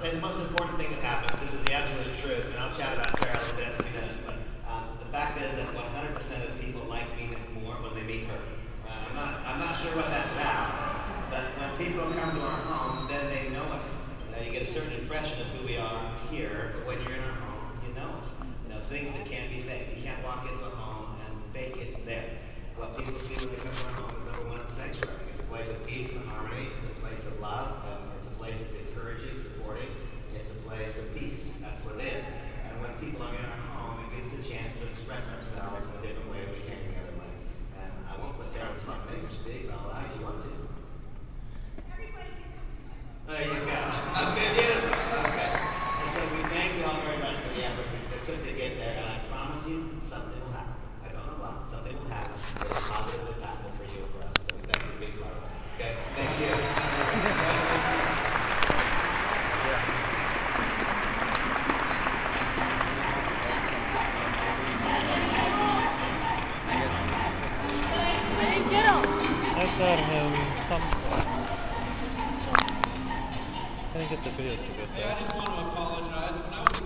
tell you the most important thing that happens. This is the absolute truth, and I'll chat about Tara a little bit in a few minutes. But um, the fact is that 100% of people like me more when they meet her. Uh, I'm not, I'm not sure what that's about, but when people come to our home, then they know us. You, know, you get a certain impression of who we are here, but when you're in our home, you know us. You know things that can't be faked. You can't walk into a home and fake it there. What people see when they come to our home is number one, it's a sanctuary. It's a place of peace and harmony. It's a place of love. Um, it's a place that's encouraging, supporting. It's a place of peace. That's what it is. And when people are in our home, it gives us a chance to express ourselves in a different way we can any other way. And I won't put Tara on the. Maybe speak, but I'll allow you if you want to. There you go. Okay, beautiful. Okay. And so we thank you all very much for the effort that took to get there, and I promise you something will happen. I don't know what. Something will happen Him. I didn't get the video to get Yeah, I just want to apologize.